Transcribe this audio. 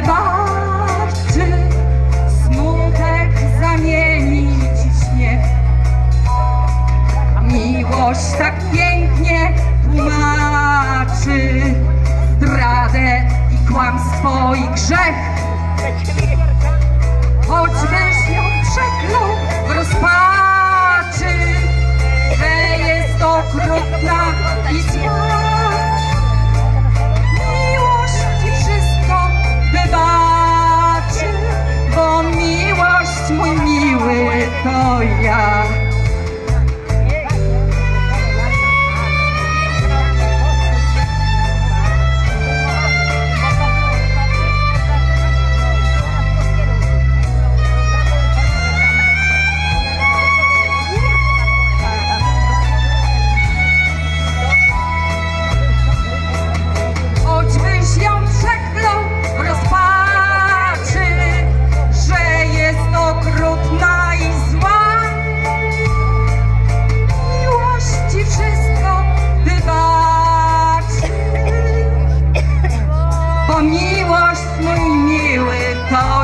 wybaczy, smutek zamieni ci śmiech. Miłość tak pięknie tłumaczy zdradę i kłamstwo i grzech. quê thôi già Miłość mój miły to